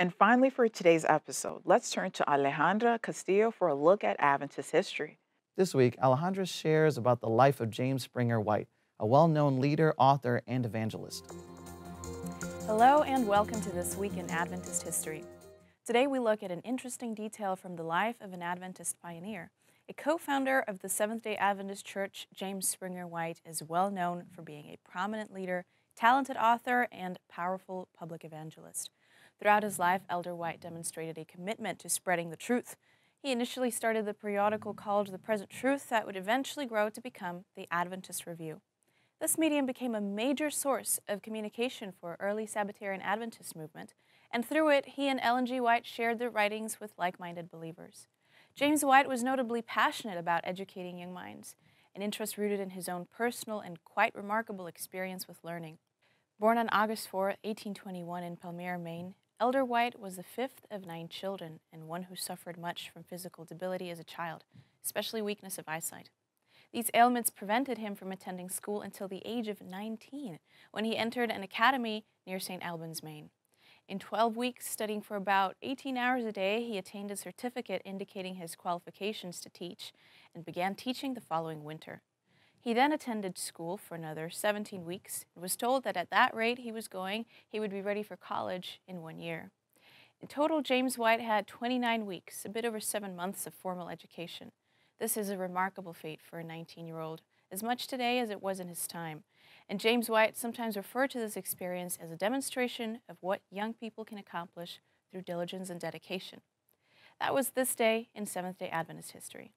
And finally, for today's episode, let's turn to Alejandra Castillo for a look at Adventist history. This week, Alejandra shares about the life of James Springer White, a well known leader, author, and evangelist. Hello, and welcome to This Week in Adventist History. Today, we look at an interesting detail from the life of an Adventist pioneer. A co founder of the Seventh day Adventist Church, James Springer White, is well known for being a prominent leader, talented author, and powerful public evangelist. Throughout his life, Elder White demonstrated a commitment to spreading the truth. He initially started the periodical called The Present Truth that would eventually grow to become the Adventist Review. This medium became a major source of communication for early Sabbatarian Adventist movement, and through it, he and Ellen G. White shared their writings with like-minded believers. James White was notably passionate about educating young minds, an interest rooted in his own personal and quite remarkable experience with learning. Born on August 4, 1821 in Palmyra, Maine, Elder White was the fifth of nine children and one who suffered much from physical debility as a child, especially weakness of eyesight. These ailments prevented him from attending school until the age of 19, when he entered an academy near St. Albans, Maine. In 12 weeks, studying for about 18 hours a day, he attained a certificate indicating his qualifications to teach and began teaching the following winter. He then attended school for another 17 weeks and was told that at that rate he was going, he would be ready for college in one year. In total, James White had 29 weeks, a bit over seven months of formal education. This is a remarkable feat for a 19 year old, as much today as it was in his time. And James White sometimes referred to this experience as a demonstration of what young people can accomplish through diligence and dedication. That was this day in Seventh day Adventist history.